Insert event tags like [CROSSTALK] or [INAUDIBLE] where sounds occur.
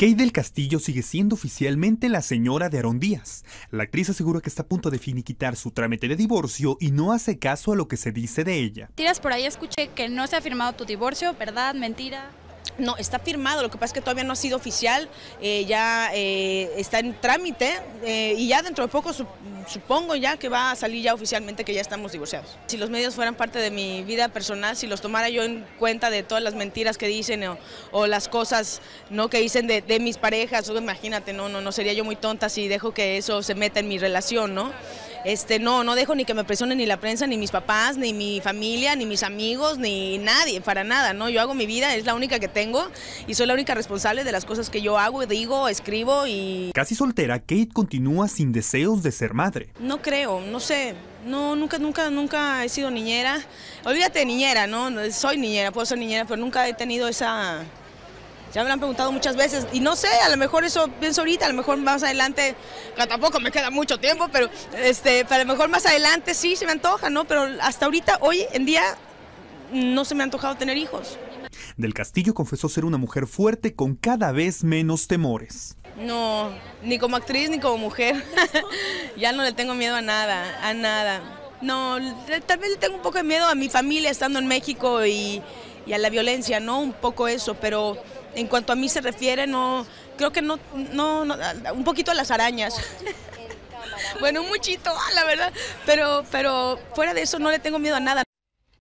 Kate del Castillo sigue siendo oficialmente la señora de Aaron Díaz. La actriz asegura que está a punto de finiquitar su trámite de divorcio y no hace caso a lo que se dice de ella. Tiras por ahí, escuché que no se ha firmado tu divorcio, ¿verdad? ¿Mentira? No, está firmado, lo que pasa es que todavía no ha sido oficial, eh, ya eh, está en trámite eh, y ya dentro de poco supongo ya que va a salir ya oficialmente que ya estamos divorciados. Si los medios fueran parte de mi vida personal, si los tomara yo en cuenta de todas las mentiras que dicen o, las cosas no que dicen de, mis parejas, imagínate, no, no, no sería yo muy tonta si dejo que eso se meta en mi relación, ¿no? Este, no, no dejo ni que me presione ni la prensa, ni mis papás, ni mi familia, ni mis amigos, ni nadie, para nada, ¿no? Yo hago mi vida, es la única que tengo y soy la única responsable de las cosas que yo hago, digo, escribo y... Casi soltera, Kate continúa sin deseos de ser madre. No creo, no sé, no, nunca, nunca, nunca he sido niñera. Olvídate de niñera, ¿no? Soy niñera, puedo ser niñera, pero nunca he tenido esa ya me lo han preguntado muchas veces y no sé, a lo mejor eso pienso ahorita, a lo mejor más adelante, que tampoco me queda mucho tiempo, pero este, a lo mejor más adelante sí se me antoja, ¿no? Pero hasta ahorita, hoy en día, no se me ha antojado tener hijos. Del Castillo confesó ser una mujer fuerte con cada vez menos temores. No, ni como actriz ni como mujer. [LAUGHS] ya no le tengo miedo a nada, a nada. No, tal vez le tengo un poco de miedo a mi familia estando en México y, y a la violencia, ¿no? Un poco eso, pero en cuanto a mí se refiere, no, creo que no, no, un poquito a las arañas. [LAUGHS] bueno, un muchito, la verdad, pero, pero fuera de eso no le tengo miedo a nada.